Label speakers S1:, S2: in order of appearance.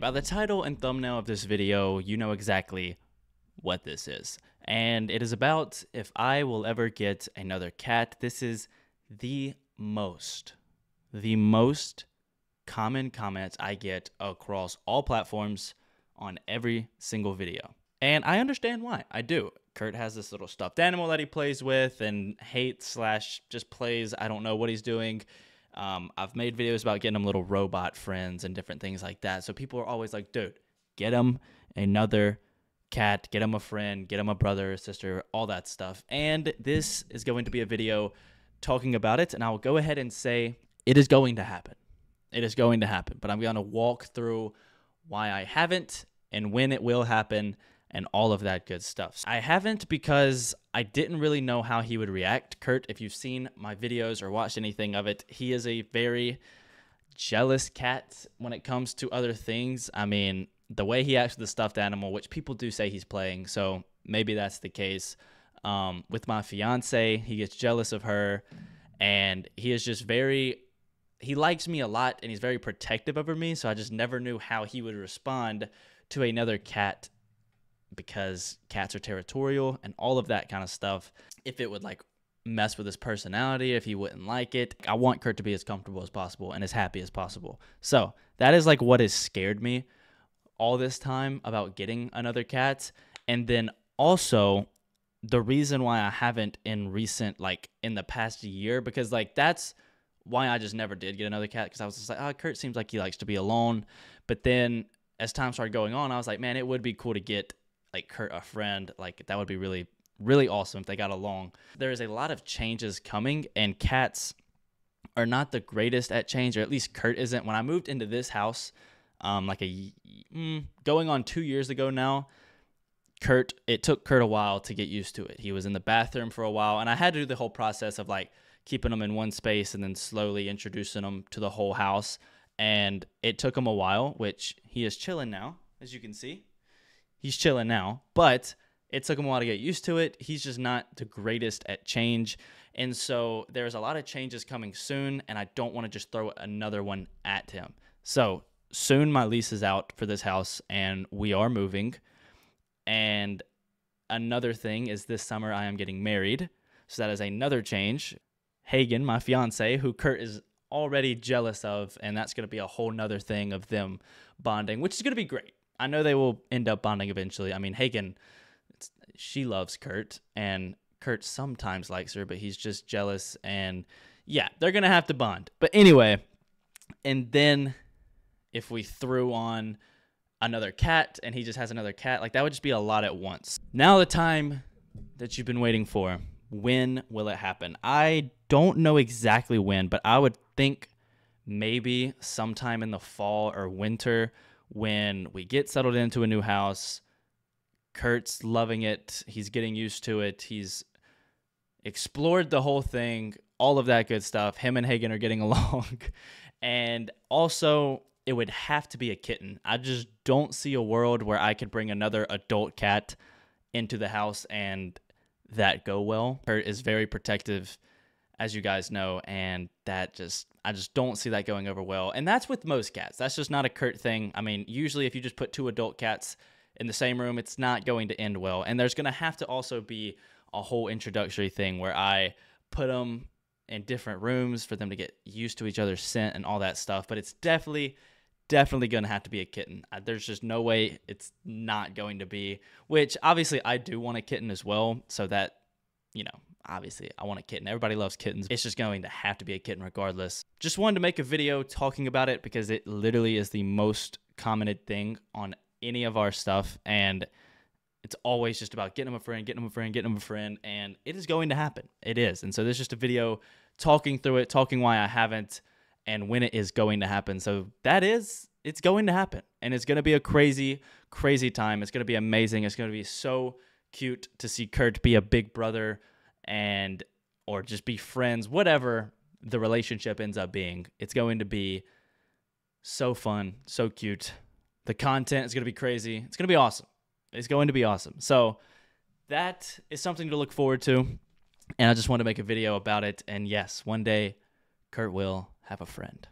S1: By the title and thumbnail of this video, you know exactly what this is. And it is about if I will ever get another cat. This is the most, the most common comments I get across all platforms on every single video. And I understand why. I do. Kurt has this little stuffed animal that he plays with and hates slash just plays. I don't know what he's doing. Um, I've made videos about getting them little robot friends and different things like that. So people are always like, dude, get them another cat, get them a friend, get them a brother, sister, all that stuff. And this is going to be a video talking about it. And I will go ahead and say it is going to happen. It is going to happen. But I'm going to walk through why I haven't and when it will happen and all of that good stuff. I haven't because I didn't really know how he would react. Kurt, if you've seen my videos or watched anything of it, he is a very jealous cat when it comes to other things. I mean, the way he acts with the stuffed animal, which people do say he's playing, so maybe that's the case. Um, with my fiance, he gets jealous of her, and he is just very. He likes me a lot, and he's very protective over me. So I just never knew how he would respond to another cat because cats are territorial and all of that kind of stuff. If it would like mess with his personality, if he wouldn't like it, I want Kurt to be as comfortable as possible and as happy as possible. So that is like what has scared me all this time about getting another cat. And then also the reason why I haven't in recent, like in the past year, because like that's why I just never did get another cat because I was just like, oh, Kurt seems like he likes to be alone. But then as time started going on, I was like, man, it would be cool to get like Kurt a friend. Like that would be really really awesome if they got along. There is a lot of changes coming, and cats are not the greatest at change, or at least Kurt isn't. When I moved into this house, um, like a mm, going on two years ago now, Kurt, it took Kurt a while to get used to it. He was in the bathroom for a while, and I had to do the whole process of like keeping him in one space and then slowly introducing him to the whole house. And it took him a while, which he is chilling now, as you can see he's chilling now, but it took him a while to get used to it. He's just not the greatest at change. And so there's a lot of changes coming soon, and I don't want to just throw another one at him. So soon my lease is out for this house, and we are moving. And another thing is this summer I am getting married. So that is another change. Hagen, my fiance, who Kurt is already jealous of, and that's going to be a whole nother thing of them bonding, which is going to be great. I know they will end up bonding eventually. I mean, Hagen, she loves Kurt, and Kurt sometimes likes her, but he's just jealous. And yeah, they're gonna have to bond. But anyway, and then if we threw on another cat and he just has another cat, like that would just be a lot at once. Now the time that you've been waiting for. When will it happen? I don't know exactly when, but I would think maybe sometime in the fall or winter when we get settled into a new house. Kurt's loving it. He's getting used to it. He's explored the whole thing, all of that good stuff. Him and Hagen are getting along. and also, it would have to be a kitten. I just don't see a world where I could bring another adult cat into the house and that go well. Kurt is very protective as you guys know, and that just I just don't see that going over well. And that's with most cats. That's just not a Kurt thing. I mean, usually if you just put two adult cats in the same room, it's not going to end well. And there's going to have to also be a whole introductory thing where I put them in different rooms for them to get used to each other's scent and all that stuff. But it's definitely definitely going to have to be a kitten. There's just no way it's not going to be, which obviously I do want a kitten as well. So that, you know, obviously I want a kitten. Everybody loves kittens. It's just going to have to be a kitten regardless. Just wanted to make a video talking about it because it literally is the most commented thing on any of our stuff and it's always just about getting them a friend, getting them a friend, getting them a friend, and it is going to happen. It is. And so there's just a video talking through it, talking why I haven't and when it is going to happen. So that is it's going to happen. And it's going to be a crazy crazy time. It's going to be amazing. It's going to be so cute to see Kurt be a big brother and or just be friends, whatever the relationship ends up being. It's going to be so fun, so cute. The content is going to be crazy. It's going to be awesome. It's going to be awesome. So that is something to look forward to. And I just want to make a video about it. And yes, one day Kurt will have a friend.